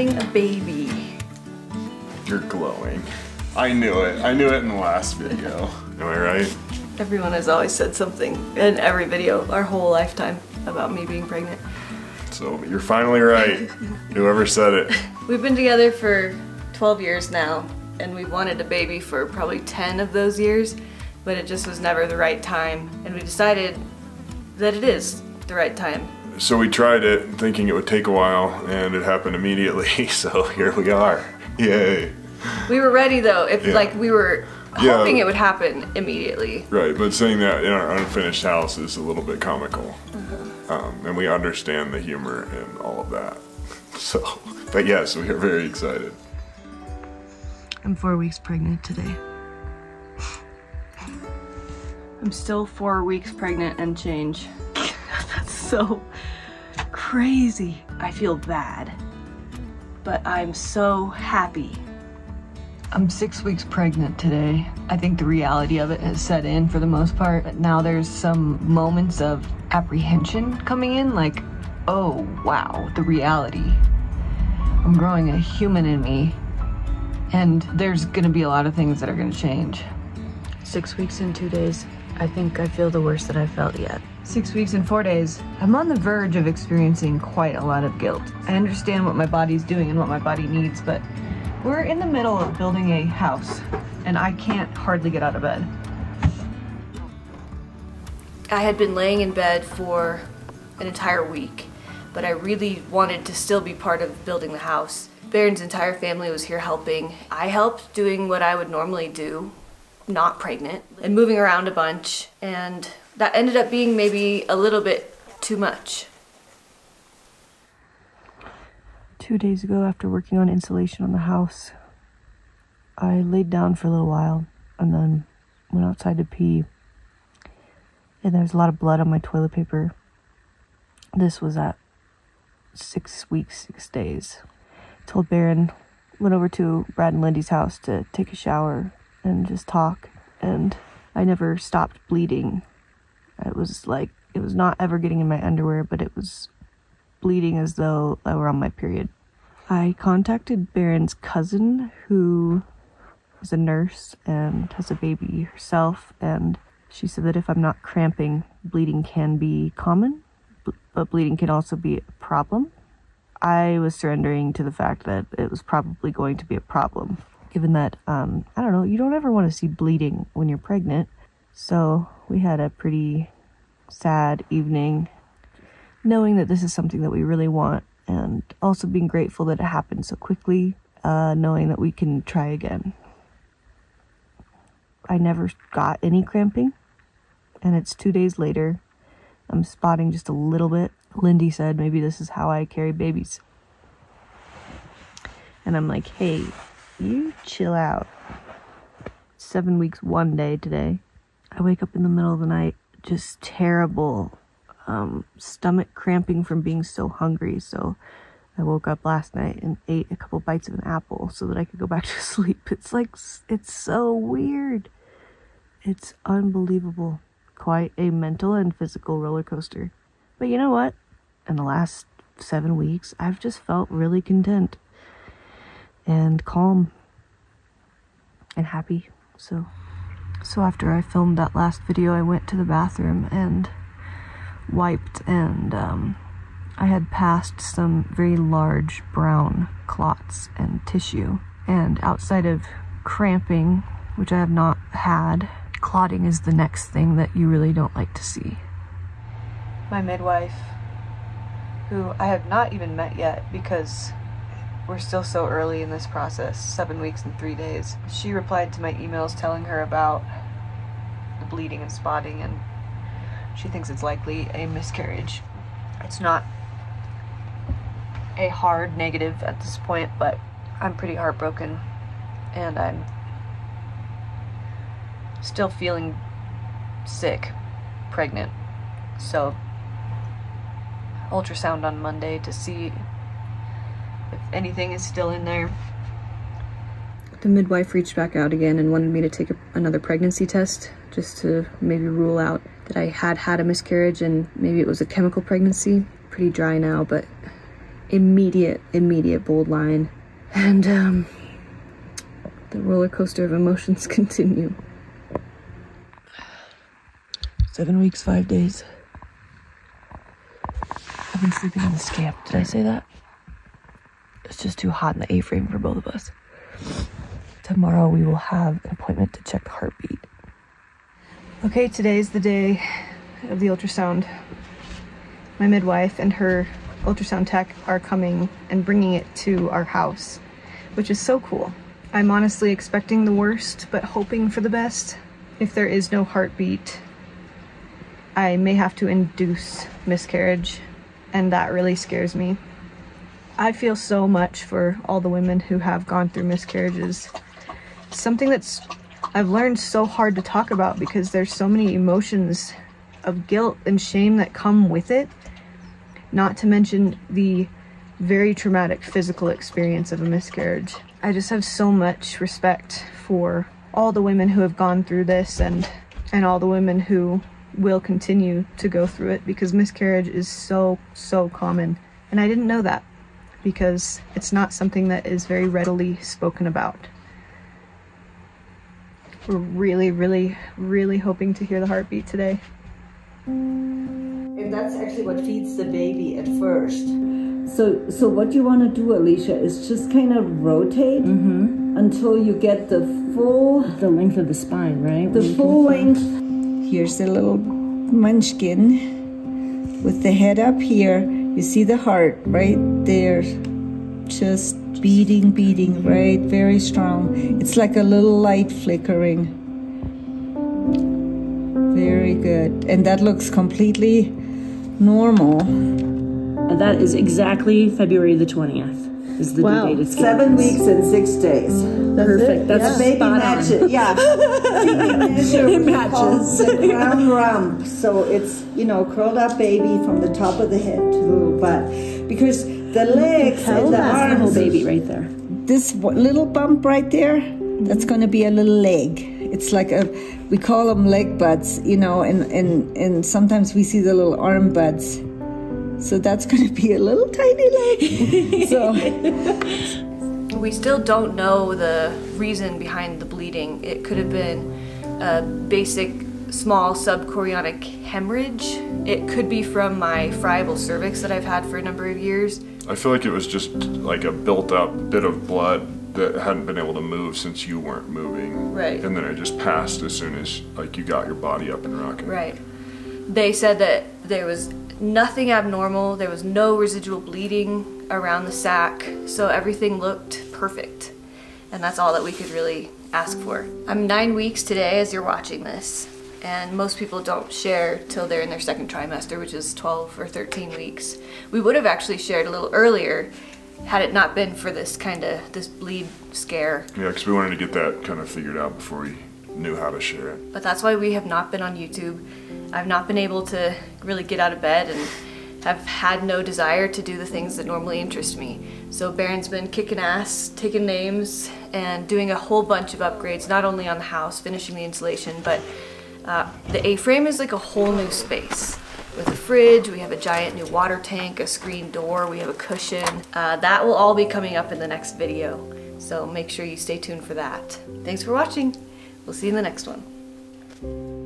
having a baby. You're glowing. I knew it. I knew it in the last video. Am I right? Everyone has always said something in every video, our whole lifetime, about me being pregnant. So you're finally right. Whoever said it. We've been together for 12 years now, and we've wanted a baby for probably 10 of those years, but it just was never the right time. And we decided that it is the right time. So we tried it thinking it would take a while and it happened immediately. So here we are. Yay. We were ready though, if Yeah. like we were Yeah. hoping it would happen immediately. Right, but saying that in our unfinished house is a little bit comical. Um, and we understand the humor and all of that. So, but yes, we are very excited. I'm four weeks pregnant today. I'm still four weeks pregnant and change. That's so crazy. I feel bad, but I'm so happy. I'm six weeks pregnant today. I think the reality of it has set in for the most part. But now there's some moments of apprehension coming in, like, oh wow, the reality. I'm growing a human in me, and there's gonna be a lot of things that are gonna change. Six weeks and two days. I think I feel the worst that I've felt yet. Six weeks and four days. I'm on the verge of experiencing quite a lot of guilt. I understand what my body's doing and what my body needs, but we're in the middle of building a house, and I can't hardly get out of bed. I had been laying in bed for an entire week, but I really wanted to still be part of building the house. Barron's entire family was here helping. I helped doing what I would normally do, not pregnant, and moving around a bunch, and that ended up being maybe a little bit too much. Two days ago, after working on insulation on the house, I laid down for a little while and then went outside to pee. And there was a lot of blood on my toilet paper. This was at six weeks, six days. I Told Barron, went over to Brad and Lindy's house to take a shower and just talk. And I never stopped bleeding. It was like, it was not ever getting in my underwear, but it was bleeding as though I were on my period. I contacted Barron's cousin, who is a nurse and has a baby herself, and she said that if I'm not cramping, bleeding can be common, but bleeding can also be a problem. I was surrendering to the fact that it was probably going to be a problem, given that, um, I don't know, you don't ever want to see bleeding when you're pregnant. So we had a pretty sad evening knowing that this is something that we really want and also being grateful that it happened so quickly, uh, knowing that we can try again. I never got any cramping, and it's two days later. I'm spotting just a little bit. Lindy said maybe this is how I carry babies. And I'm like, hey, you chill out. Seven weeks, one day today. I wake up in the middle of the night, just terrible um, stomach cramping from being so hungry. So I woke up last night and ate a couple bites of an apple so that I could go back to sleep. It's like, it's so weird. It's unbelievable. Quite a mental and physical roller coaster. But you know what? In the last seven weeks, I've just felt really content and calm and happy. So, so after I filmed that last video, I went to the bathroom and wiped and um, I had passed some very large brown clots and tissue. And outside of cramping, which I have not had, clotting is the next thing that you really don't like to see. My midwife, who I have not even met yet because we're still so early in this process seven weeks and three days. She replied to my emails telling her about bleeding and spotting and she thinks it's likely a miscarriage. It's not a hard negative at this point, but I'm pretty heartbroken and I'm still feeling sick, pregnant. So, ultrasound on Monday to see if anything is still in there. The midwife reached back out again and wanted me to take a, another pregnancy test just to maybe rule out that I had had a miscarriage and maybe it was a chemical pregnancy. Pretty dry now, but immediate, immediate bold line. And um, the roller coaster of emotions continue. Seven weeks, five days. I've been sleeping in the camp. Did I say that? It's just too hot in the A-frame for both of us. Tomorrow we will have an appointment to check the heartbeat. Okay, today's the day of the ultrasound. My midwife and her ultrasound tech are coming and bringing it to our house, which is so cool. I'm honestly expecting the worst, but hoping for the best. If there is no heartbeat, I may have to induce miscarriage, and that really scares me. I feel so much for all the women who have gone through miscarriages. Something that's I've learned so hard to talk about because there's so many emotions of guilt and shame that come with it. Not to mention the very traumatic physical experience of a miscarriage. I just have so much respect for all the women who have gone through this and and all the women who will continue to go through it because miscarriage is so so common. And I didn't know that because it's not something that is very readily spoken about. We're really, really, really hoping to hear the heartbeat today. And that's actually what feeds the baby at first. So, so what you want to do, Alicia, is just kind of rotate mm-hmm. until you get the full, The length of the spine, right? the full length. Here's the little munchkin with the head up here. You see the heart right there, just beating, beating, right? Very strong. It's like a little light flickering. Very good. And that looks completely normal. And that is exactly February the 20th. Is the Wow. due date it's Seven weeks and six days. Perfect. That's The baby spot on. matches. Yeah. baby It matches. The crown rump. So it's you know curled up baby from the top of the head to the butt because the legs and the That's the arms. whole baby right there. This little bump right there. That's going to be a little leg. It's like a we call them leg buds, you know, and and and sometimes we see the little arm buds. So that's going to be a little tiny leg. so We still don't know the reason behind the bleeding. It could have been a basic small subchorionic hemorrhage. It could be from my friable cervix that I've had for a number of years. I feel like it was just like a built up bit of blood that hadn't been able to move since you weren't moving. Right. And then it just passed as soon as like you got your body up and rocking. Right. They said that there was nothing abnormal, there was no residual bleeding around the sac, so everything looked perfect. And that's all that we could really ask for. I'm nine weeks today as you're watching this, and most people don't share till they're in their second trimester, which is 12 or 13 weeks. We would have actually shared a little earlier had it not been for this kind of this bleed scare Yeah, because we wanted to get that kind of figured out before we knew how to share it. but that's why we have not been on YouTube. I've not been able to really get out of bed and have had no desire to do the things that normally interest me. So Barron's been kicking ass, taking names, and doing a whole bunch of upgrades, not only on the house, finishing the insulation, but uh, the A-frame is like a whole new space. With a fridge, we have a giant new water tank, a screen door, we have a cushion. Uh, that will all be coming up in the next video, so make sure you stay tuned for that. Thanks for watching. We'll see you in the next one.